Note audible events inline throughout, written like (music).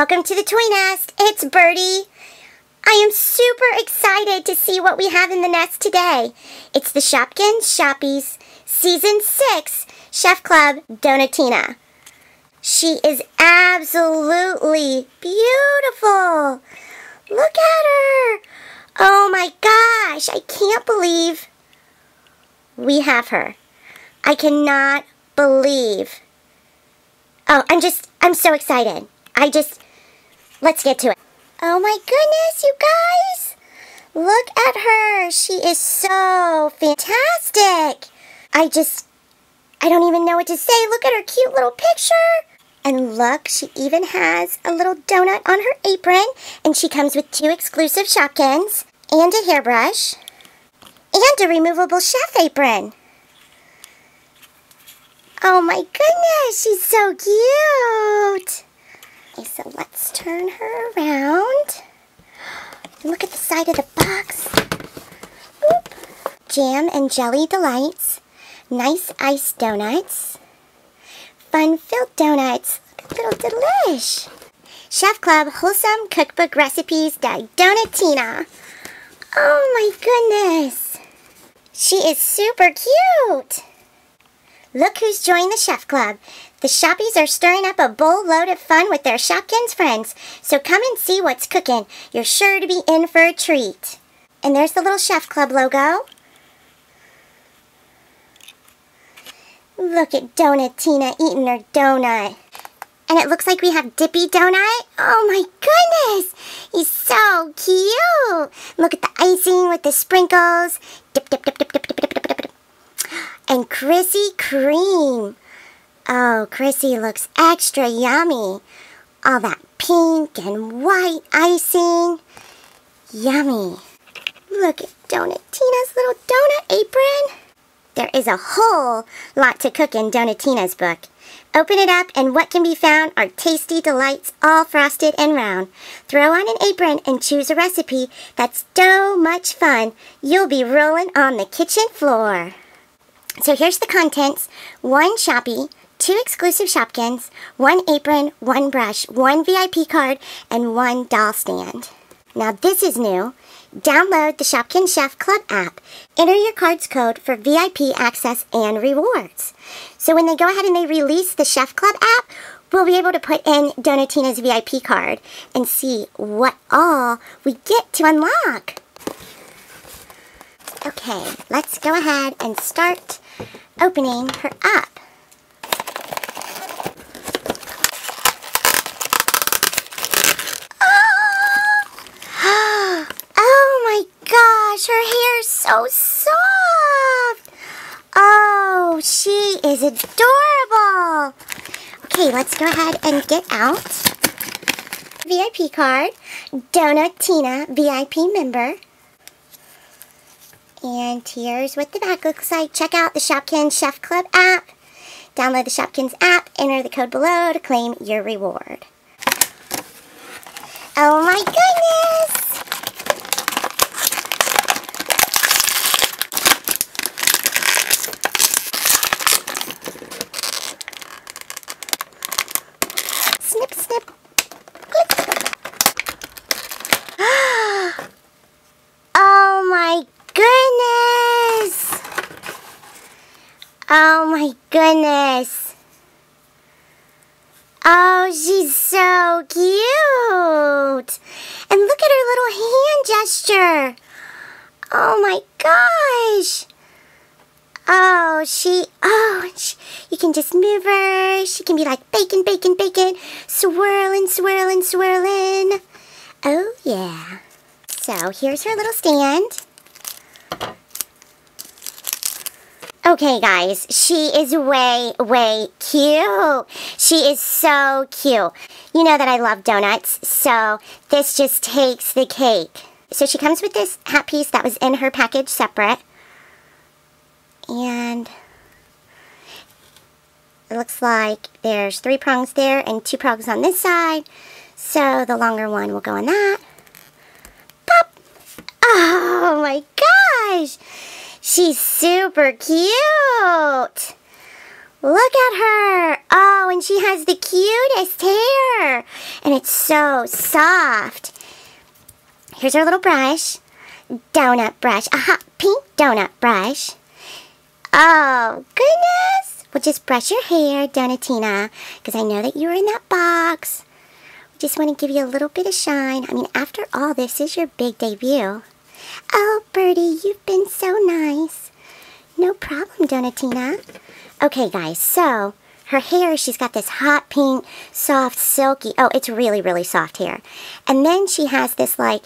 Welcome to the Toy Nest. It's Birdie. I am super excited to see what we have in the nest today. It's the Shopkins Shoppies Season 6 Chef Club Donatina. She is absolutely beautiful. Look at her. Oh my gosh, I can't believe we have her. I cannot believe. Oh, I'm just, I'm so excited. I just, let's get to it. Oh my goodness, you guys. Look at her. She is so fantastic. I just, I don't even know what to say. Look at her cute little picture. And look, she even has a little donut on her apron. And she comes with two exclusive Shopkins and a hairbrush and a removable chef apron. Oh my goodness, she's so cute. Okay, so let's turn her around. Look at the side of the box. Oop. Jam and jelly delights. Nice ice donuts. Fun-filled donuts. Little delish. Chef Club Wholesome Cookbook Recipes by Donatina. Oh my goodness. She is super cute. Look who's joined the Chef Club. The Shoppies are stirring up a bowl load of fun with their Shopkins friends. So come and see what's cooking. You're sure to be in for a treat. And there's the little Chef Club logo. Look at Donatina eating her donut. And it looks like we have Dippy Donut. Oh my goodness! He's so cute! Look at the icing with the sprinkles. Dip, dip, dip, dip, dip, dip, dip, dip, dip. And Chrissy Cream. Oh, Chrissy looks extra yummy. All that pink and white icing. Yummy. Look at Donatina's little donut apron. There is a whole lot to cook in Donatina's book. Open it up and what can be found are tasty delights all frosted and round. Throw on an apron and choose a recipe that's so much fun you'll be rolling on the kitchen floor. So here's the contents. One Shoppy, two exclusive Shopkins, one apron, one brush, one VIP card, and one doll stand. Now this is new. Download the Shopkins Chef Club app. Enter your card's code for VIP access and rewards. So when they go ahead and they release the Chef Club app, we'll be able to put in Donatina's VIP card and see what all we get to unlock. Okay, let's go ahead and start opening her up. Oh, oh my gosh, her hair is so soft. Oh, she is adorable. Okay, let's go ahead and get out. VIP card, Donatina VIP member. And here's what the back looks like. Check out the Shopkins Chef Club app. Download the Shopkins app. Enter the code below to claim your reward. Oh my goodness! Snip, snip. Click. oh my goodness! Oh my goodness! Oh, she's so cute! And look at her little hand gesture! Oh my gosh! Oh, she, oh, she, you can just move her. She can be like bacon, bacon, bacon, swirling, swirling, swirling. Oh, yeah. So here's her little stand. Okay, guys, she is way, way cute. She is so cute. You know that I love donuts, so this just takes the cake. So she comes with this hat piece that was in her package separate. And it looks like there's three prongs there and two prongs on this side. So the longer one will go on that. Pop! Oh my gosh! She's super cute! Look at her. Oh, and she has the cutest hair. And it's so soft. Here's her little brush. Donut brush. A hot pink donut brush. Oh, goodness. We'll just brush your hair, Donatina, because I know that you were in that box. We just want to give you a little bit of shine. I mean, after all, this is your big debut. Oh, Birdie, you've been so nice. No problem, Donatina. Okay, guys, so her hair, she's got this hot pink, soft, silky, oh, it's really, really soft hair. And then she has this, like,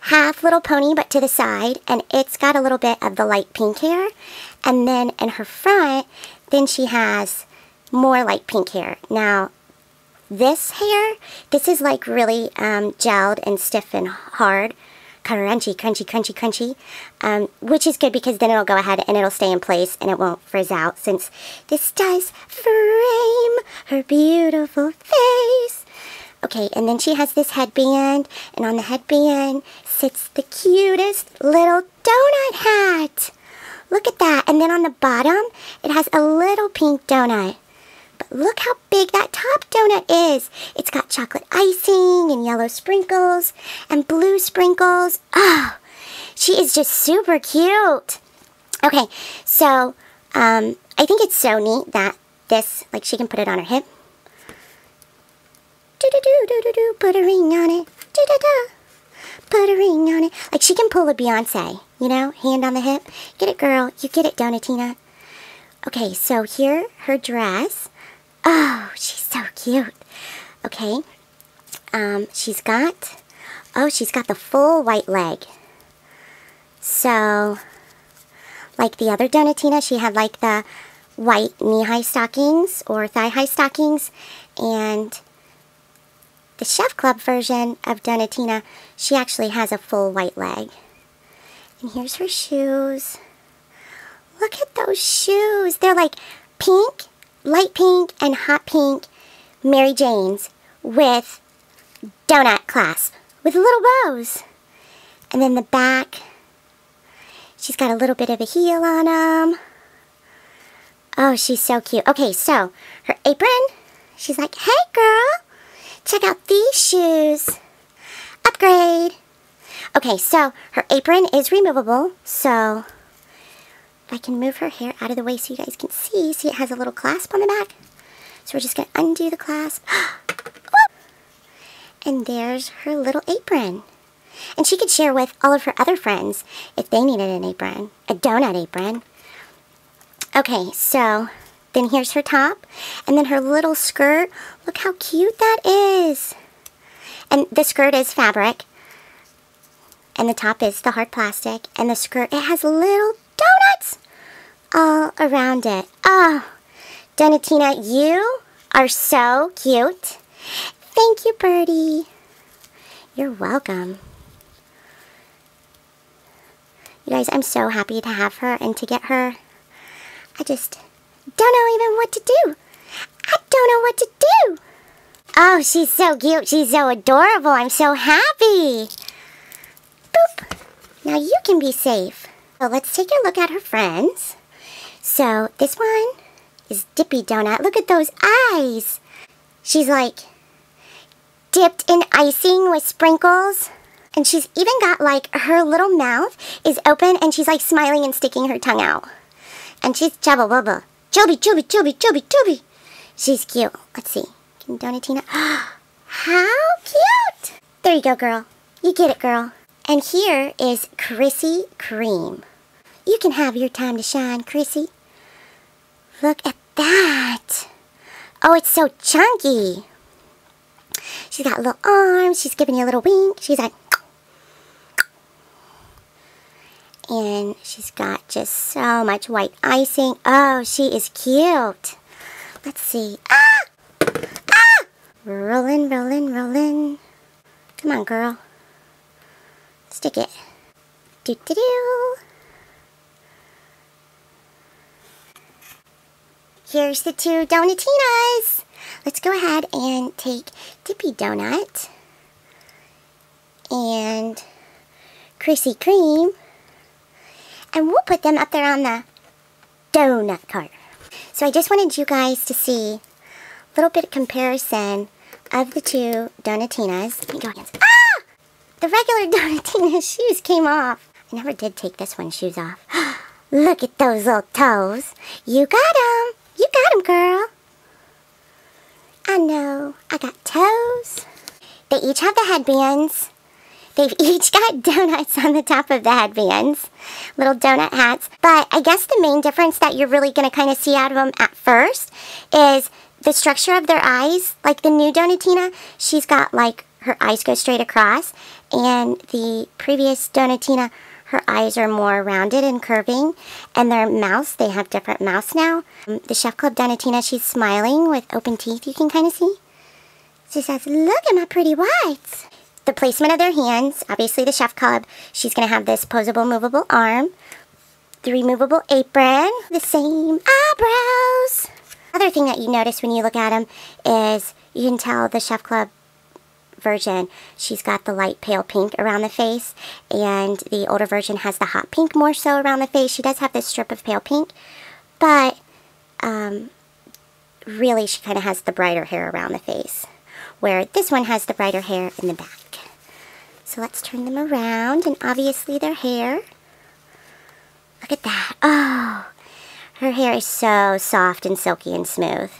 half little pony, but to the side, and it's got a little bit of the light pink hair. And then in her front, then she has more light pink hair. Now, this hair, this is like really um, gelled and stiff and hard crunchy, crunchy, crunchy, crunchy, um, which is good because then it'll go ahead and it'll stay in place and it won't frizz out since this does frame her beautiful face. Okay, and then she has this headband, and on the headband sits the cutest little donut hat. Look at that. And then on the bottom, it has a little pink donut. Look how big that top donut is. It's got chocolate icing and yellow sprinkles and blue sprinkles. Oh, she is just super cute. Okay, so um, I think it's so neat that this, like she can put it on her hip. Do do do do do do, put a ring on it. Do do do, put a ring on it. Like she can pull a Beyonce, you know, hand on the hip. Get it, girl. You get it, Donatina. Okay, so here, her dress. Oh, she's so cute. Okay. Um, she's got, oh, she's got the full white leg. So, like the other Donatina, she had like the white knee-high stockings or thigh-high stockings. And the Chef Club version of Donatina, she actually has a full white leg. And here's her shoes. Look at those shoes. They're like pink light pink and hot pink Mary Janes with donut clasp with little bows. And then the back, she's got a little bit of a heel on them. Oh, she's so cute. Okay, so her apron, she's like, hey girl, check out these shoes. Upgrade. Okay, so her apron is removable, so if I can move her hair out of the way so you guys can see. See, it has a little clasp on the back. So we're just going to undo the clasp. (gasps) and there's her little apron. And she could share with all of her other friends if they needed an apron, a donut apron. Okay, so then here's her top. And then her little skirt. Look how cute that is. And the skirt is fabric. And the top is the hard plastic. And the skirt, it has little all around it. Oh, Donatina, you are so cute. Thank you, Birdie. You're welcome. You guys, I'm so happy to have her and to get her. I just don't know even what to do. I don't know what to do. Oh, she's so cute. She's so adorable. I'm so happy. Boop. Now you can be safe. So let's take a look at her friends. So this one is Dippy Donut. Look at those eyes. She's like dipped in icing with sprinkles. And she's even got like her little mouth is open and she's like smiling and sticking her tongue out. And she's Jabba Bubba. Joby, Joby, Joby, Joby, Joby. She's cute. Let's see. Can Donatina? (gasps) How cute! There you go, girl. You get it, girl. And here is Chrissy Cream. You can have your time to shine, Chrissy. Look at that. Oh, it's so chunky. She's got little arms. She's giving you a little wink. She's like... And she's got just so much white icing. Oh, she is cute. Let's see. Ah! Ah! Rolling, rolling, rolling. Come on, girl. Stick it. Do-do-do. Here's the two Donatinas. Let's go ahead and take Dippy Donut and Chrissy Cream and we'll put them up there on the donut cart. So I just wanted you guys to see a little bit of comparison of the two Donatinas. Let me go against. Ah! The regular (laughs) Donatina's shoes came off. I never did take this one's shoes off. (gasps) Look at those little toes. You got. You got them, girl. I know. I got toes. They each have the headbands. They've (laughs) each got donuts on the top of the headbands. Little donut hats. But I guess the main difference that you're really going to kind of see out of them at first is the structure of their eyes. Like the new Donatina, she's got like her eyes go straight across. And the previous Donatina, her eyes are more rounded and curving. And their mouths, they have different mouths now. Um, the Chef Club Donatina, she's smiling with open teeth, you can kind of see. She says, look at my pretty whites. The placement of their hands, obviously the Chef Club, she's going to have this posable movable arm. The removable apron. The same eyebrows. Other thing that you notice when you look at them is you can tell the Chef Club version, she's got the light pale pink around the face, and the older version has the hot pink more so around the face. She does have this strip of pale pink, but um, really she kind of has the brighter hair around the face, where this one has the brighter hair in the back. So let's turn them around, and obviously their hair. Look at that. Oh, her hair is so soft and silky and smooth.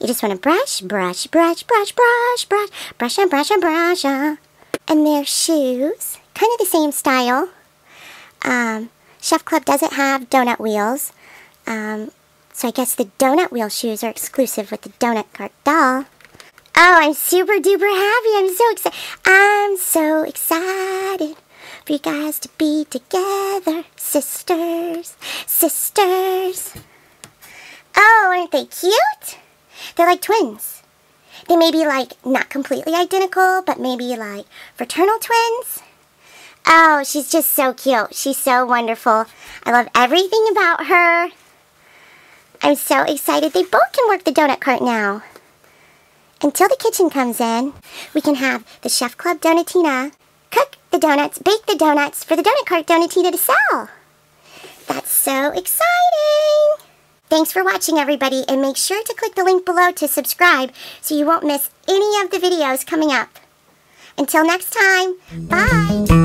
You just want to brush, brush, brush, brush, brush, brush, brush and brush and brush. And their shoes, kind of the same style. Um, Chef Club doesn't have donut wheels. Um, so I guess the donut wheel shoes are exclusive with the Donut Cart doll. Oh, I'm super duper happy. I'm so excited. I'm so excited for you guys to be together. Sisters, sisters. Oh, aren't they cute? They're like twins. They may be like not completely identical, but maybe like fraternal twins. Oh, she's just so cute. She's so wonderful. I love everything about her. I'm so excited they both can work the donut cart now. Until the kitchen comes in, we can have the Chef Club Donatina cook the donuts, bake the donuts for the donut cart Donatina to sell. That's so exciting! Thanks for watching everybody and make sure to click the link below to subscribe so you won't miss any of the videos coming up. Until next time, bye!